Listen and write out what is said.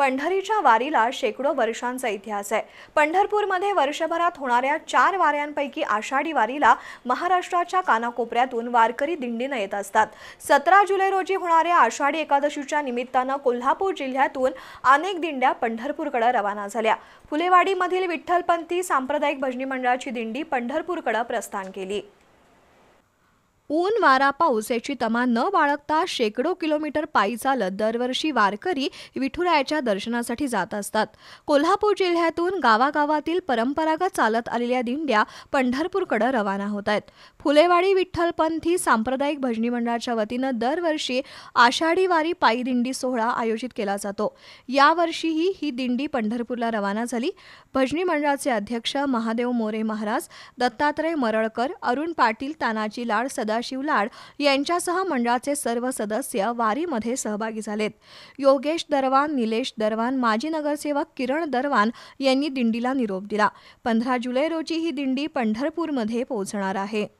पंढरीच्या वारीला शेकडो वर्षांचा इतिहास आहे. पंढरपूरमध्ये वर्षभरात होणाऱ्या चार वाऱ्यांपैकी आषाढी वारीला महाराष्ट्राच्या कानाकोपऱ्यातून वारकरी दिंडीनं येत असतात. सतरा जुलै रोजी होणाऱ्या आषाढी एकादशीच्या निमित्तानं कोल्हापूर जिल्ह्यातून अनेक दिंड्या पंढरपूरकडे रवाना झाल्या. फुलेवाडीमधील विठ्ठलपंथी सांप्रदायिक भजनी मंडळाची दिंडी पंढरपूरकडे प्रस्थान केली. ऊन वारा पाऊस याची तमा न बाळगता शेकडो किलोमीटर पायी चालत दरवर्षी वारकरी विठुरायाच्या दर्शनासाठी जात असतात. कोल्हापूर जिल्ह्यातून गावागावातील परंपरागत चालत आलेल्या दिंड्या पंढरपूरकडे रवाना होत आहेत. फुलेवाडी विठ्ठलपंथी सांप्रदायिक भजनी मंडळाच्या वतीनं दरवर्षी आषाढी वारी पायी दिंडी सोहळा आयोजित केला जातो. यावर्षीही ही दिंडी पंढरपूरला रवाना झाली. भजनी मंडळाचे अध्यक्ष महादेव मोरे महाराज दत्तात्रय मरळकर अरुण पाटील तानाजी लाड सदाशिव लाड यांच्यासह मंडळाचे सर्व सदस्य वारीमध्ये सहभागी झालेत. योगेश दरवान निलेश दरवान माजी नगरसेवक किरण दरवान यांनी दिंडीला निरोप दिला. पंधरा जुलै रोजी ही दिंडी पंढरपूरमध्ये पोहोचणार आहे.